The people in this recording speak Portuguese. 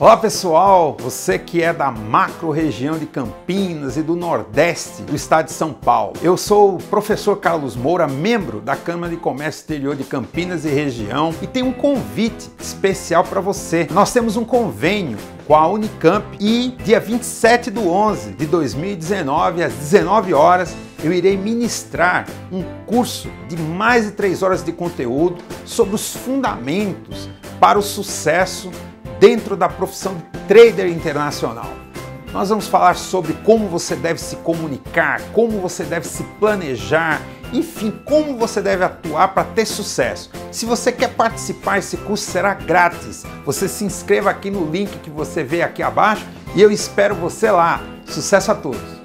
Olá pessoal, você que é da macro região de Campinas e do Nordeste do estado de São Paulo. Eu sou o professor Carlos Moura, membro da Câmara de Comércio Exterior de Campinas e região e tenho um convite especial para você. Nós temos um convênio com a Unicamp e dia 27 do 11 de 2019 às 19 horas eu irei ministrar um curso de mais de 3 horas de conteúdo sobre os fundamentos para o sucesso dentro da profissão de trader internacional. Nós vamos falar sobre como você deve se comunicar, como você deve se planejar, enfim, como você deve atuar para ter sucesso. Se você quer participar, esse curso será grátis. Você se inscreva aqui no link que você vê aqui abaixo e eu espero você lá. Sucesso a todos!